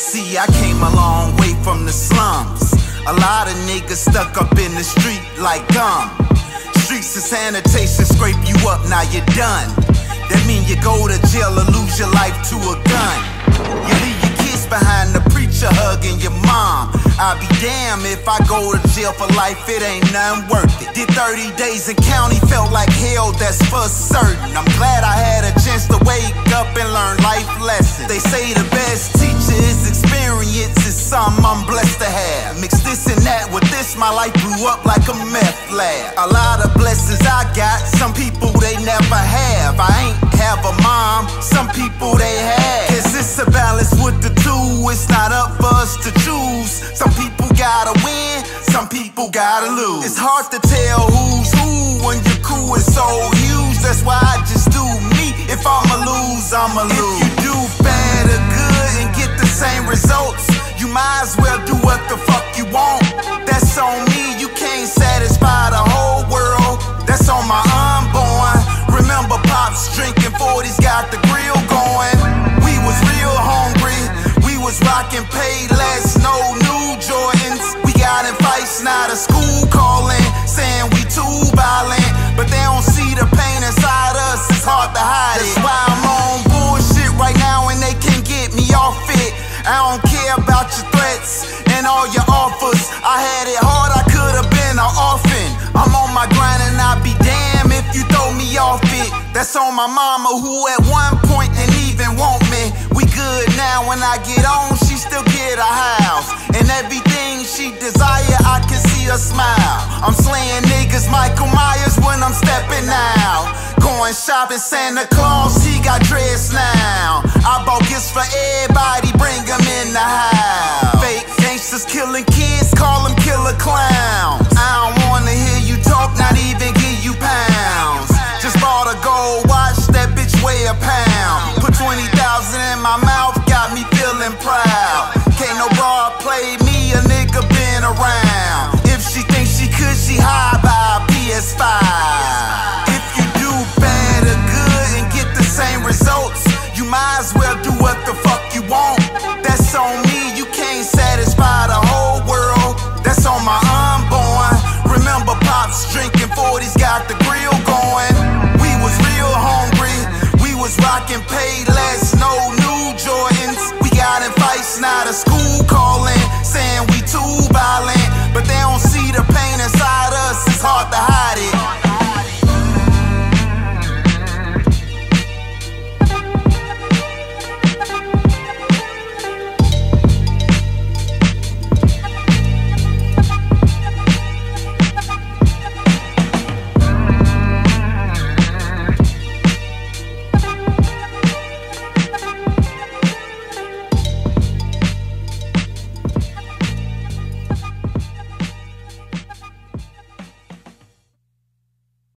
See, I came a long way from the slums. A lot of niggas stuck up in the street like gum. Streets of sanitation scrape you up, now you're done. That mean you go to jail or lose your life to a gun. You leave your kids behind the preacher hugging your mom. I'll be damned if I go to jail for life, it ain't nothing worth it. Did 30 days in county, felt like hell, that's for certain. I'm glad I had a chance to wake up and learn life lessons. They say the that my life blew up like a meth lab. A lot of blessings I got, some people they never have. I ain't have a mom, some people they have. Cause it's a balance with the two, it's not up for us to choose. Some people gotta win, some people gotta lose. It's hard to tell who's who when your crew is so huge. That's why I just do me. If I'ma lose, I'ma lose. All your offers. I had it hard, I could've been an orphan. I'm on my grind and I'd be damned if you throw me off it. That's on my mama who at one point didn't even want me. We good now when I get on, she still get a house. And everything she desire, I can see her smile. I'm slaying niggas, Michael Myers when I'm stepping out. Going shopping, Santa Claus, he got dressed now. I bought gifts for everybody, bring them in the house. Killing kids, call them killer clowns. I don't wanna hear you talk, not even give you pounds. Just bought a gold watch, that bitch weigh a pound. Put 20,000 in my mouth, got me feeling proud. Can't no broad play me, a nigga been around. If she thinks she could, she high by a PS5.